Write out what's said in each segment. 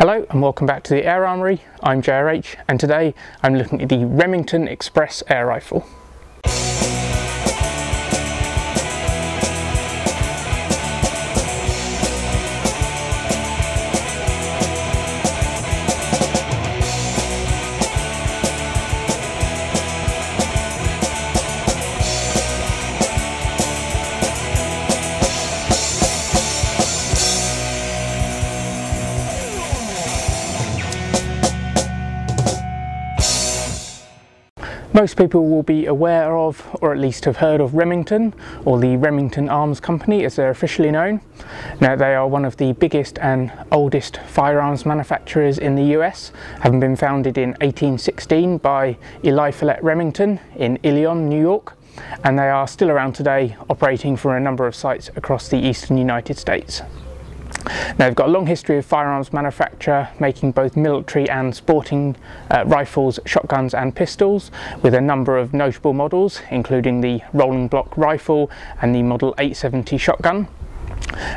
Hello and welcome back to the Air Armoury. I'm JRH and today I'm looking at the Remington Express air rifle. Most people will be aware of, or at least have heard of Remington, or the Remington Arms Company as they're officially known. Now they are one of the biggest and oldest firearms manufacturers in the US, having been founded in 1816 by Eliphalet Remington in Ilion, New York, and they are still around today operating from a number of sites across the eastern United States. Now they've got a long history of firearms manufacture, making both military and sporting uh, rifles, shotguns and pistols, with a number of notable models, including the rolling block rifle and the Model 870 shotgun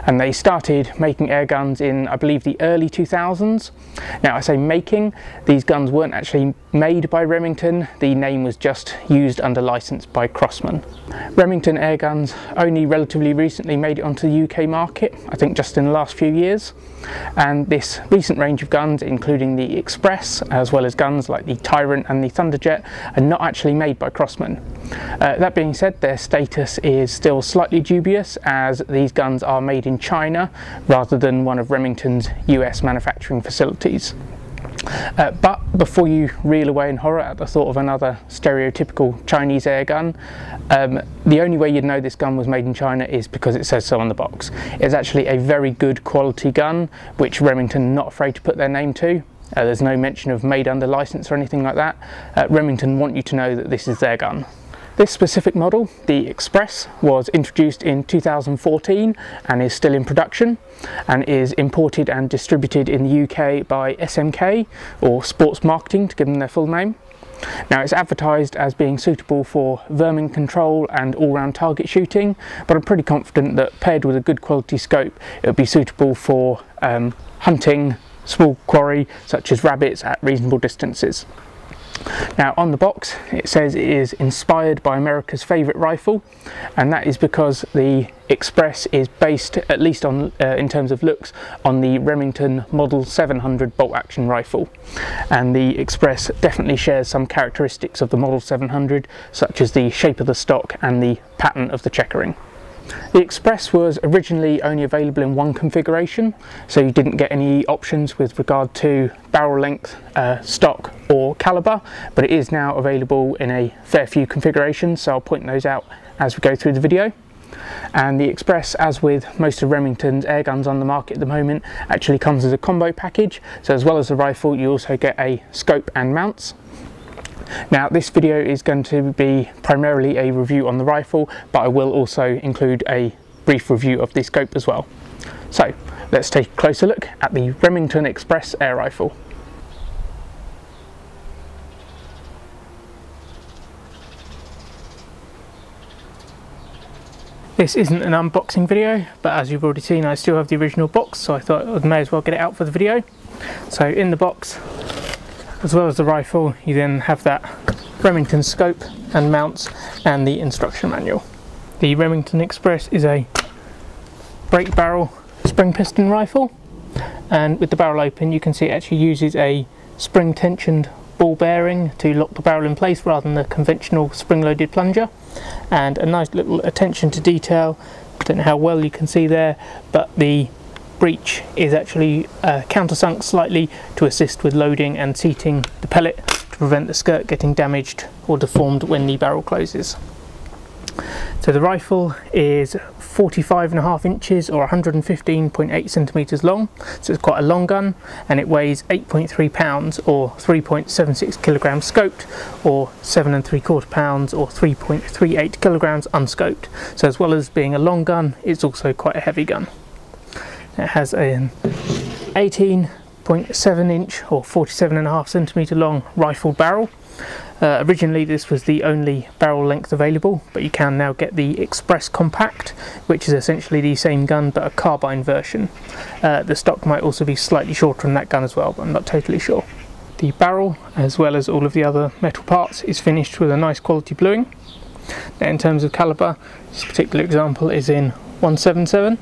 and they started making air guns in I believe the early 2000s. Now I say making, these guns weren't actually made by Remington, the name was just used under license by Crosman. Remington air guns only relatively recently made it onto the UK market, I think just in the last few years and this recent range of guns including the Express as well as guns like the Tyrant and the Thunderjet are not actually made by Crosman. Uh, that being said their status is still slightly dubious as these guns are made in China rather than one of Remington's US manufacturing facilities. Uh, but before you reel away in horror at the thought of another stereotypical Chinese air gun, um, the only way you'd know this gun was made in China is because it says so on the box. It's actually a very good quality gun, which Remington not afraid to put their name to. Uh, there's no mention of made under license or anything like that. Uh, Remington want you to know that this is their gun. This specific model, the Express, was introduced in 2014 and is still in production and is imported and distributed in the UK by SMK or Sports Marketing to give them their full name. Now it's advertised as being suitable for vermin control and all-round target shooting, but I'm pretty confident that paired with a good quality scope, it would be suitable for um, hunting small quarry such as rabbits at reasonable distances. Now on the box it says it is inspired by America's favourite rifle and that is because the Express is based, at least on uh, in terms of looks, on the Remington Model 700 bolt action rifle and the Express definitely shares some characteristics of the Model 700 such as the shape of the stock and the pattern of the checkering. The Express was originally only available in one configuration, so you didn't get any options with regard to barrel length, uh, stock or caliber, but it is now available in a fair few configurations, so I'll point those out as we go through the video. And the Express, as with most of Remington's air guns on the market at the moment, actually comes as a combo package, so as well as the rifle you also get a scope and mounts. Now this video is going to be primarily a review on the rifle but I will also include a brief review of the scope as well. So let's take a closer look at the Remington Express air rifle. This isn't an unboxing video, but as you've already seen I still have the original box, so I thought I may as well get it out for the video. So in the box as well as the rifle you then have that Remington scope and mounts and the instruction manual. The Remington Express is a break barrel spring piston rifle and with the barrel open you can see it actually uses a spring tensioned ball bearing to lock the barrel in place rather than the conventional spring loaded plunger and a nice little attention to detail I don't know how well you can see there but the breech is actually uh, countersunk slightly to assist with loading and seating the pellet to prevent the skirt getting damaged or deformed when the barrel closes. So the rifle is 45 and a half inches or 115.8 centimeters long. So it's quite a long gun and it weighs 8.3 pounds or 3.76 kilograms scoped or 7 and 3 quarter pounds or 3.38 kilograms unscoped. So as well as being a long gun it's also quite a heavy gun it has an 18.7 inch or 47 and a half centimeter long rifle barrel Uh, originally this was the only barrel length available, but you can now get the Express Compact, which is essentially the same gun but a carbine version. Uh, the stock might also be slightly shorter than that gun as well, but I'm not totally sure. The barrel, as well as all of the other metal parts, is finished with a nice quality bluing. Now in terms of caliber, this particular example is in 177.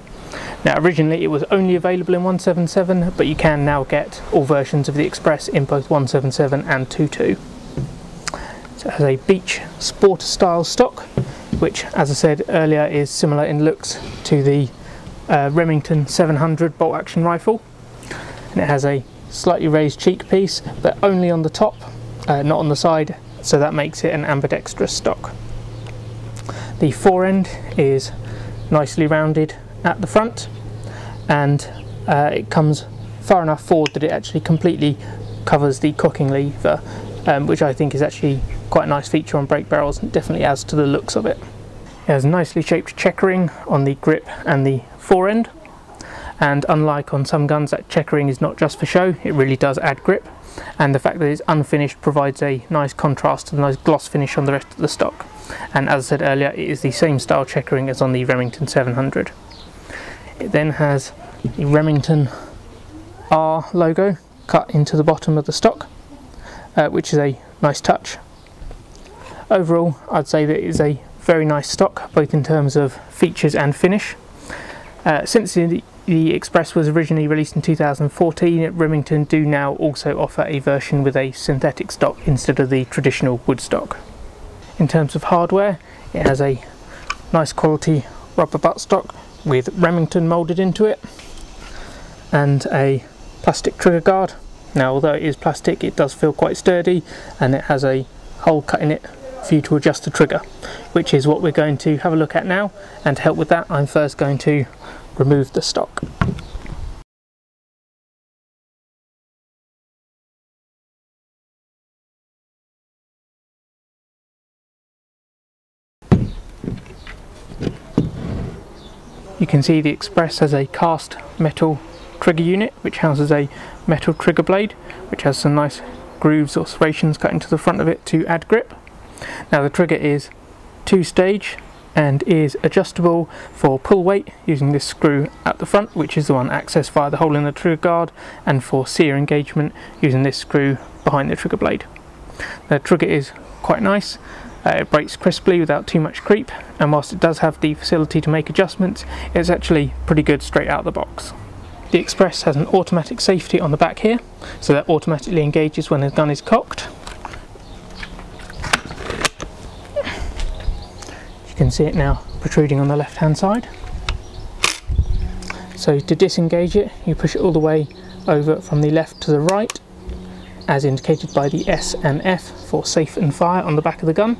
Now originally it was only available in 177, but you can now get all versions of the Express in both 177 and 22. So it has a beech sport style stock, which as I said earlier is similar in looks to the uh, Remington 700 bolt action rifle. And it has a slightly raised cheek piece, but only on the top, uh, not on the side, so that makes it an ambidextrous stock. The fore end is nicely rounded at the front and uh, it comes far enough forward that it actually completely covers the cocking lever um, which I think is actually quite a nice feature on break barrels and definitely adds to the looks of it. It has nicely shaped checkering on the grip and the fore end and unlike on some guns that checkering is not just for show it really does add grip and the fact that it's unfinished provides a nice contrast and the nice gloss finish on the rest of the stock and as I said earlier it is the same style checkering as on the Remington 700. It then has the Remington R logo cut into the bottom of the stock uh, which is a nice touch. Overall I'd say that it is a very nice stock both in terms of features and finish. Uh, since the, the Express was originally released in 2014, Remington do now also offer a version with a synthetic stock instead of the traditional wood stock. In terms of hardware, it has a nice quality rubber buttstock with Remington moulded into it and a plastic trigger guard. Now although it is plastic it does feel quite sturdy and it has a hole cut in it for you to adjust the trigger which is what we're going to have a look at now and to help with that I'm first going to remove the stock. Can see the Express has a cast metal trigger unit which houses a metal trigger blade which has some nice grooves or serrations cut into the front of it to add grip. Now the trigger is two stage and is adjustable for pull weight using this screw at the front which is the one accessed via the hole in the trigger guard and for sear engagement using this screw behind the trigger blade. The trigger is quite nice uh, it breaks crisply without too much creep and whilst it does have the facility to make adjustments it's actually pretty good straight out of the box. The Express has an automatic safety on the back here so that automatically engages when the gun is cocked. You can see it now protruding on the left hand side. So to disengage it you push it all the way over from the left to the right as indicated by the S and F for safe and fire on the back of the gun.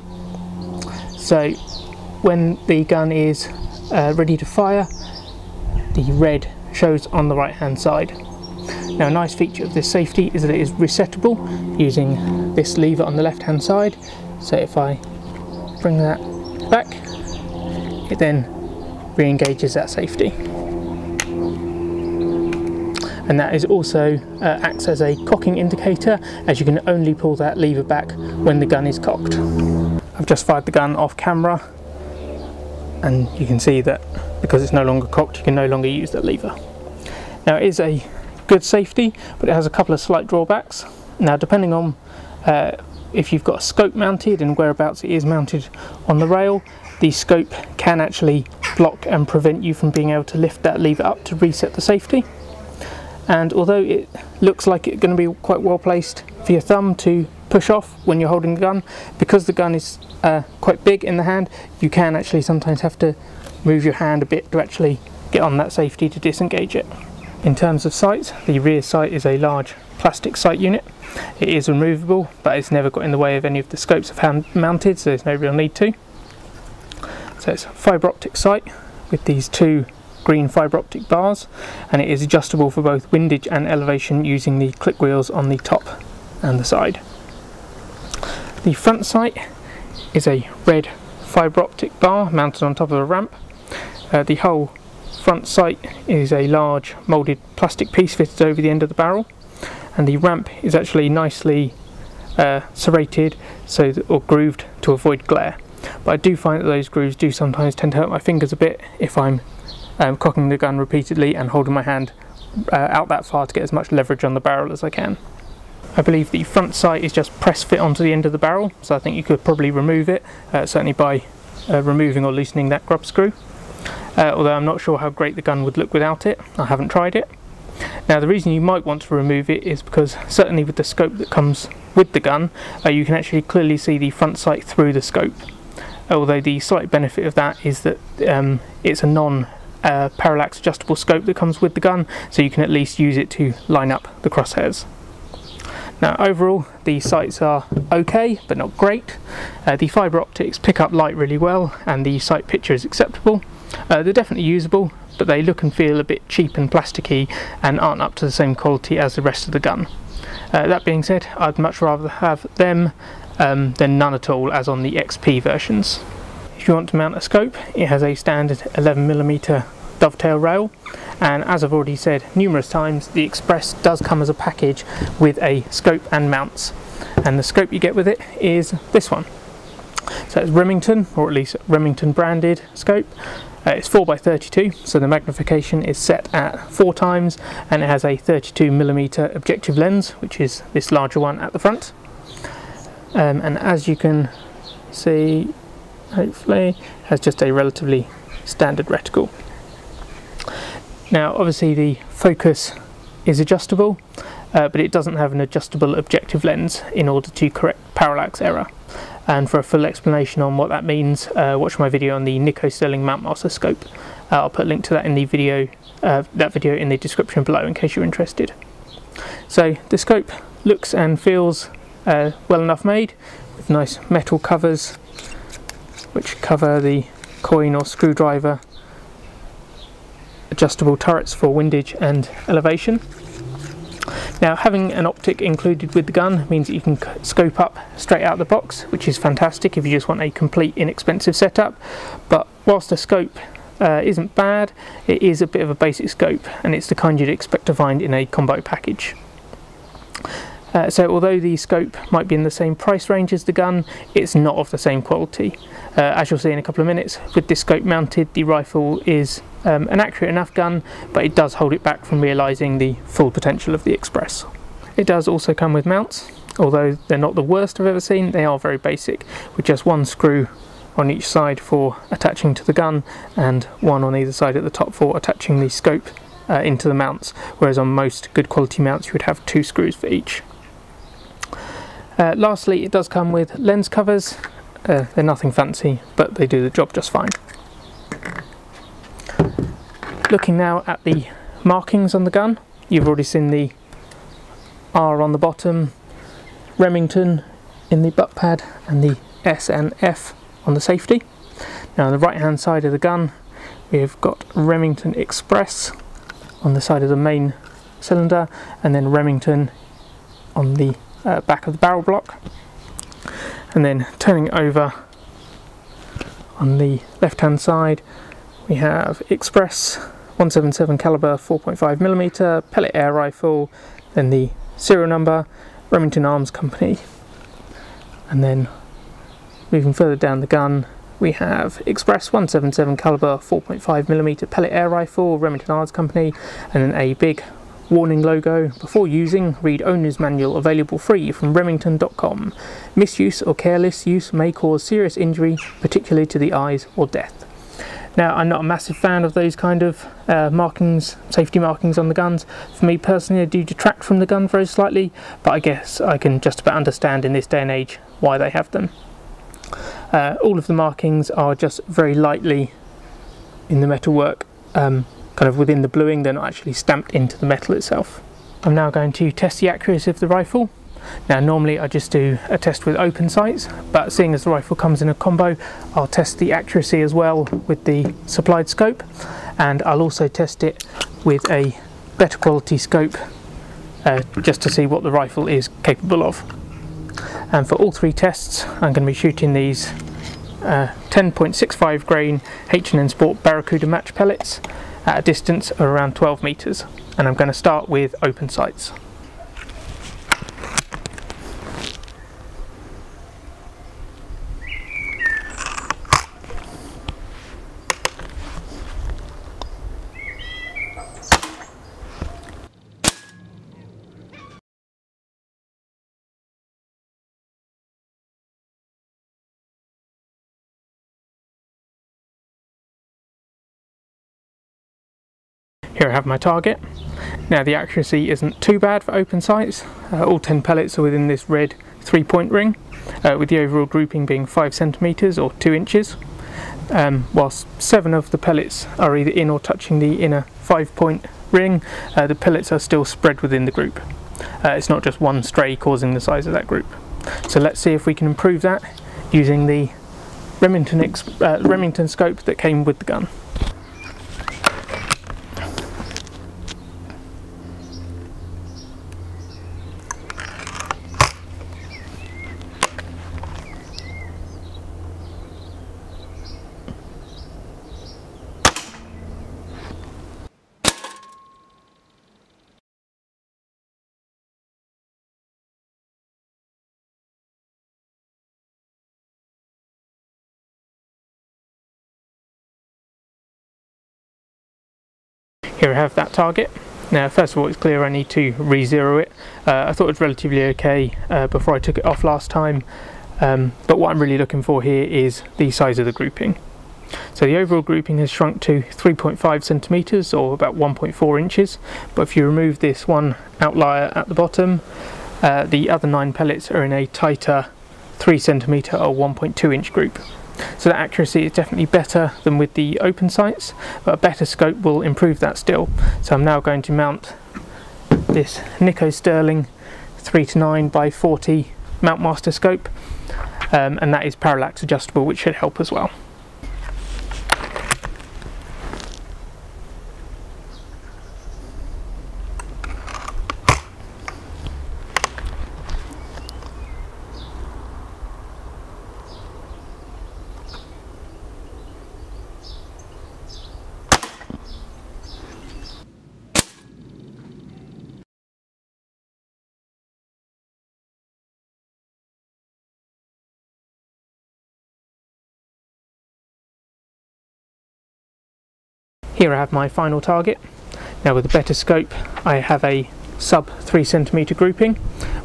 So when the gun is uh, ready to fire, the red shows on the right hand side. Now a nice feature of this safety is that it is resettable using this lever on the left hand side. So if I bring that back, it then re-engages that safety and that is also uh, acts as a cocking indicator as you can only pull that lever back when the gun is cocked. I've just fired the gun off camera and you can see that because it's no longer cocked you can no longer use that lever. Now it is a good safety but it has a couple of slight drawbacks. Now depending on uh, if you've got a scope mounted and whereabouts it is mounted on the rail the scope can actually block and prevent you from being able to lift that lever up to reset the safety and although it looks like it's going to be quite well placed for your thumb to push off when you're holding the gun because the gun is uh, quite big in the hand you can actually sometimes have to move your hand a bit to actually get on that safety to disengage it. In terms of sights, the rear sight is a large plastic sight unit. It is removable but it's never got in the way of any of the scopes of hand mounted so there's no real need to. So it's a fibre optic sight with these two green fibre optic bars and it is adjustable for both windage and elevation using the click wheels on the top and the side. The front sight is a red fibre optic bar mounted on top of a ramp. Uh, the whole front sight is a large moulded plastic piece fitted over the end of the barrel and the ramp is actually nicely uh, serrated so that, or grooved to avoid glare. But I do find that those grooves do sometimes tend to hurt my fingers a bit if I'm um, cocking the gun repeatedly and holding my hand uh, out that far to get as much leverage on the barrel as I can. I believe the front sight is just press fit onto the end of the barrel, so I think you could probably remove it, uh, certainly by uh, removing or loosening that grub screw. Uh, although I'm not sure how great the gun would look without it, I haven't tried it. Now the reason you might want to remove it is because certainly with the scope that comes with the gun, uh, you can actually clearly see the front sight through the scope. Although the slight benefit of that is that um, it's a non uh, parallax adjustable scope that comes with the gun, so you can at least use it to line up the crosshairs. Now overall the sights are okay but not great. Uh, the fibre optics pick up light really well and the sight picture is acceptable. Uh, they're definitely usable but they look and feel a bit cheap and plasticky and aren't up to the same quality as the rest of the gun. Uh, that being said I'd much rather have them um, than none at all as on the XP versions. If you want to mount a scope it has a standard 11mm dovetail rail. And as I've already said numerous times the Express does come as a package with a scope and mounts. And the scope you get with it is this one. So it's Remington or at least Remington branded scope. Uh, it's 4x32 so the magnification is set at 4 times and it has a 32mm objective lens which is this larger one at the front. Um, and as you can see hopefully has just a relatively standard reticle. Now obviously the focus is adjustable uh, but it doesn't have an adjustable objective lens in order to correct parallax error. And for a full explanation on what that means uh, watch my video on the Nikko Stirling Mountmaster scope uh, I'll put a link to that in the video uh, that video in the description below in case you're interested. So the scope looks and feels uh, well enough made with nice metal covers which cover the coin or screwdriver adjustable turrets for windage and elevation. Now having an optic included with the gun means that you can scope up straight out of the box which is fantastic if you just want a complete inexpensive setup but whilst the scope uh, isn't bad it is a bit of a basic scope and it's the kind you'd expect to find in a combo package. Uh, so although the scope might be in the same price range as the gun, it's not of the same quality. Uh, as you'll see in a couple of minutes, with this scope mounted, the rifle is um, an accurate enough gun, but it does hold it back from realising the full potential of the Express. It does also come with mounts, although they're not the worst I've ever seen, they are very basic, with just one screw on each side for attaching to the gun and one on either side at the top for attaching the scope uh, into the mounts, whereas on most good quality mounts you would have two screws for each. Uh, lastly, it does come with lens covers. Uh, they're nothing fancy, but they do the job just fine. Looking now at the markings on the gun, you've already seen the R on the bottom, Remington in the butt pad, and the S and F on the safety. Now on the right hand side of the gun, we've got Remington Express on the side of the main cylinder, and then Remington on the uh, back of the barrel block. And then turning over on the left hand side we have Express 177 caliber 4.5 millimeter pellet air rifle then the serial number Remington Arms Company. And then moving further down the gun we have Express 177 caliber 4.5 millimeter pellet air rifle Remington Arms Company and then a big Warning logo. Before using, read owner's manual available free from remington.com. Misuse or careless use may cause serious injury, particularly to the eyes or death. Now, I'm not a massive fan of those kind of uh, markings, safety markings on the guns. For me personally, I do detract from the gun very slightly, but I guess I can just about understand in this day and age why they have them. Uh, all of the markings are just very lightly in the metalwork um, kind of within the bluing, they're not actually stamped into the metal itself. I'm now going to test the accuracy of the rifle. Now normally I just do a test with open sights, but seeing as the rifle comes in a combo, I'll test the accuracy as well with the supplied scope, and I'll also test it with a better quality scope uh, just to see what the rifle is capable of. And for all three tests, I'm going to be shooting these uh, 10.65 grain H&N Sport Baracuda match pellets at a distance of around 12 meters and I'm going to start with open sights. Have my target. Now the accuracy isn't too bad for open sights. Uh, all 10 pellets are within this red three point ring, uh, with the overall grouping being 5 centimetres or 2 inches. Um, whilst 7 of the pellets are either in or touching the inner 5 point ring, uh, the pellets are still spread within the group. Uh, it's not just one stray causing the size of that group. So let's see if we can improve that using the Remington, uh, Remington scope that came with the gun. Here I have that target. Now first of all it's clear I need to re-zero it. Uh, I thought it was relatively okay uh, before I took it off last time um, but what I'm really looking for here is the size of the grouping. So the overall grouping has shrunk to 3.5 centimeters or about 1.4 inches but if you remove this one outlier at the bottom uh, the other nine pellets are in a tighter 3 centimeter or 1.2 inch group. So the accuracy is definitely better than with the open sights, but a better scope will improve that still. So I'm now going to mount this Nikko Stirling 3 to 9 by 40 Mountmaster scope, um, and that is parallax adjustable, which should help as well. Here I have my final target. Now with a better scope I have a sub 3 centimeter grouping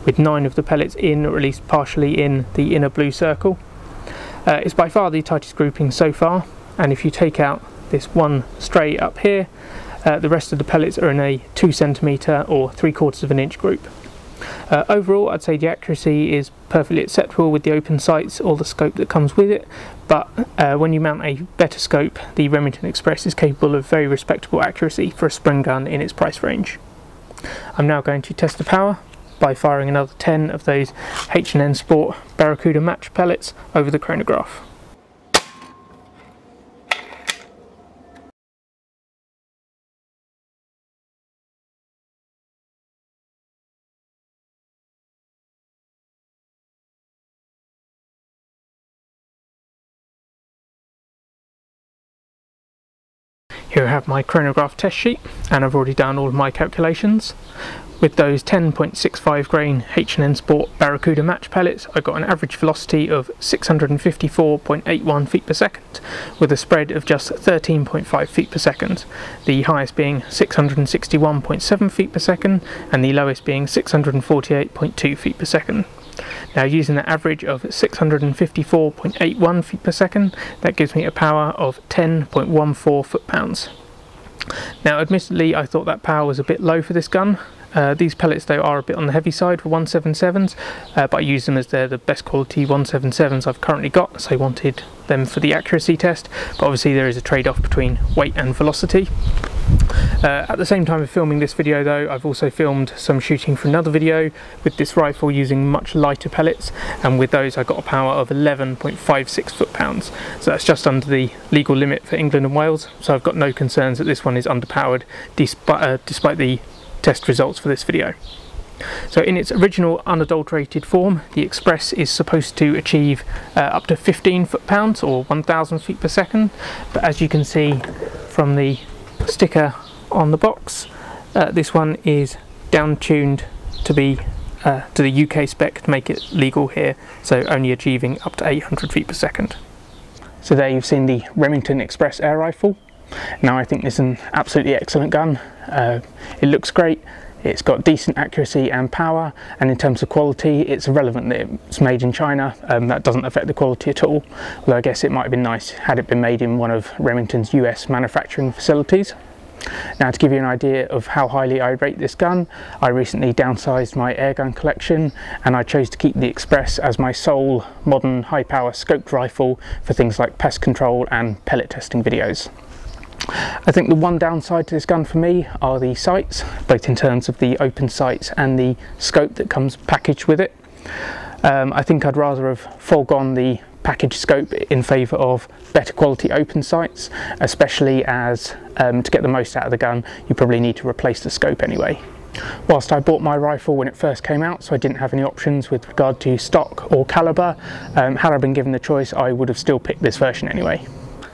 with 9 of the pellets in or at least partially in the inner blue circle. Uh, it's by far the tightest grouping so far and if you take out this one stray up here uh, the rest of the pellets are in a 2 centimeter or 3 quarters of an inch group. Uh, overall, I'd say the accuracy is perfectly acceptable with the open sights or the scope that comes with it, but uh, when you mount a better scope, the Remington Express is capable of very respectable accuracy for a spring gun in its price range. I'm now going to test the power by firing another 10 of those H&N Sport Baracuda match pellets over the chronograph. Have my chronograph test sheet and I've already done all of my calculations. With those 10.65 grain H&N Sport Baracuda match pellets I got an average velocity of 654.81 feet per second with a spread of just 13.5 feet per second, the highest being 661.7 feet per second and the lowest being 648.2 feet per second. Now using the average of 654.81 feet per second, that gives me a power of 10.14 foot-pounds. Now admittedly I thought that power was a bit low for this gun, uh, these pellets though are a bit on the heavy side for 177s, uh, but I use them as they're the best quality 177s I've currently got, so I wanted them for the accuracy test, but obviously there is a trade-off between weight and velocity. Uh, at the same time of filming this video though, I've also filmed some shooting for another video with this rifle using much lighter pellets, and with those I got a power of 11.56 foot-pounds, so that's just under the legal limit for England and Wales, so I've got no concerns that this one is underpowered despite, uh, despite the test results for this video. So in its original unadulterated form, the Express is supposed to achieve uh, up to 15 foot-pounds or 1,000 feet per second, but as you can see from the sticker on the box, uh, this one is down-tuned to be uh, to the UK spec to make it legal here, so only achieving up to 800 feet per second. So there you've seen the Remington Express air rifle. Now I think this is an absolutely excellent gun. Uh, it looks great, it's got decent accuracy and power and in terms of quality it's irrelevant that it's made in China, um, that doesn't affect the quality at all. Although I guess it might have been nice had it been made in one of Remington's US manufacturing facilities. Now to give you an idea of how highly I rate this gun, I recently downsized my airgun collection and I chose to keep the Express as my sole modern high power scoped rifle for things like pest control and pellet testing videos. I think the one downside to this gun for me are the sights, both in terms of the open sights and the scope that comes packaged with it. Um, I think I'd rather have foregone the package scope in favour of better quality open sights, especially as um, to get the most out of the gun you probably need to replace the scope anyway. Whilst I bought my rifle when it first came out so I didn't have any options with regard to stock or calibre, um, had I been given the choice I would have still picked this version anyway.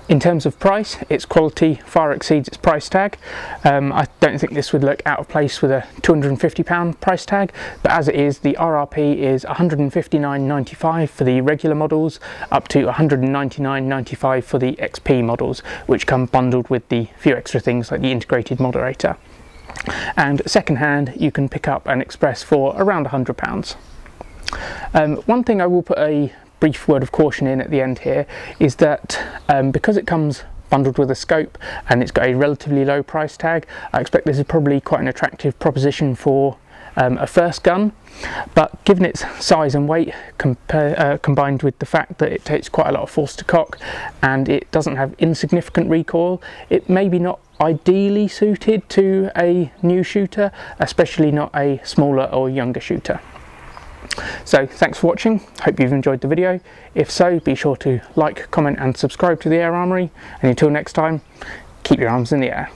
In terms of price, its quality far exceeds its price tag. Um, I don't think this would look out of place with a £250 price tag, but as it is, the RRP is £159.95 for the regular models, up to £199.95 for the XP models, which come bundled with the few extra things like the integrated moderator. And second hand, you can pick up an Express for around £100. Um, one thing I will put a brief word of caution in at the end here is that um, because it comes bundled with a scope and it's got a relatively low price tag, I expect this is probably quite an attractive proposition for um, a first gun but given its size and weight uh, combined with the fact that it takes quite a lot of force to cock and it doesn't have insignificant recoil it may be not ideally suited to a new shooter especially not a smaller or younger shooter. So thanks for watching, hope you've enjoyed the video. If so, be sure to like, comment and subscribe to the Air Armoury. And until next time, keep your arms in the air.